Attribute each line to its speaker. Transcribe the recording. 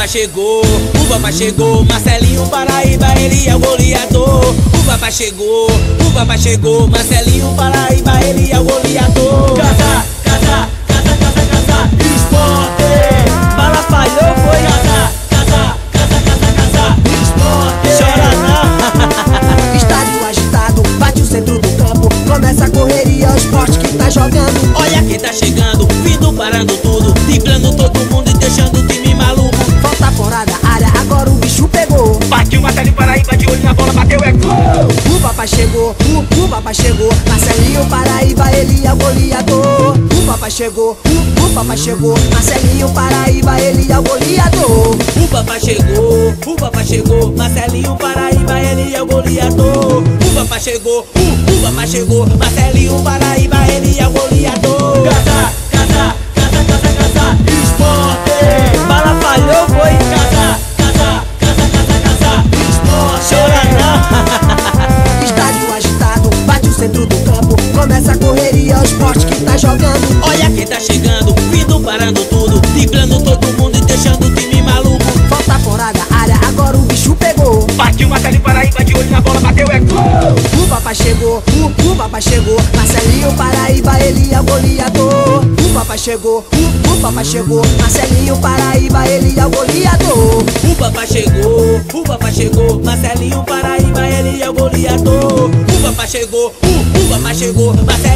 Speaker 1: papai chegou, o papai chegou, Marcelinho Paraíba, ele é o goleador. O papai chegou, o papai chegou, Marcelinho Paraíba, ele é o goleador.
Speaker 2: Casa, casa, casa, casa, casa, esporte. Bala falhou, foi casa, casa, casa, casa, casa, esporte. Chora não.
Speaker 3: Estádio agitado, bate o centro do campo. Começa a correria, o esporte que tá jogando.
Speaker 1: Olha quem tá chegando, vindo parando tudo, O
Speaker 3: papai chegou, o, o papai chegou. Marcelinho Paraíba, ele é o goleador. O papai chegou, o, o papai chegou. Marcelinho Paraíba, ele é o goleador.
Speaker 1: O papai chegou, o papai chegou, Marcelinho Paraíba, ele é o goleador. O papai chegou, o, o papai chegou, Marcelinho Paraíba, ele é o goleador.
Speaker 3: O esporte que tá jogando.
Speaker 1: Olha quem tá chegando, vindo parando tudo, driblando todo mundo e deixando o time maluco.
Speaker 3: Falta fora da área, agora o bicho pegou.
Speaker 2: Partiu Marcelinho Paraíba de olho na bola, bateu é gol.
Speaker 3: O papai chegou, o, o papai chegou. Marcelinho Paraíba, ele é o goleador. O papai chegou, o, o papai chegou. Marcelinho Paraíba, ele é o goleador.
Speaker 1: O papai chegou, o papai chegou, Marcelinho Paraíba, ele é o goleador. O papai chegou, o, o papai chegou, Marcelinho.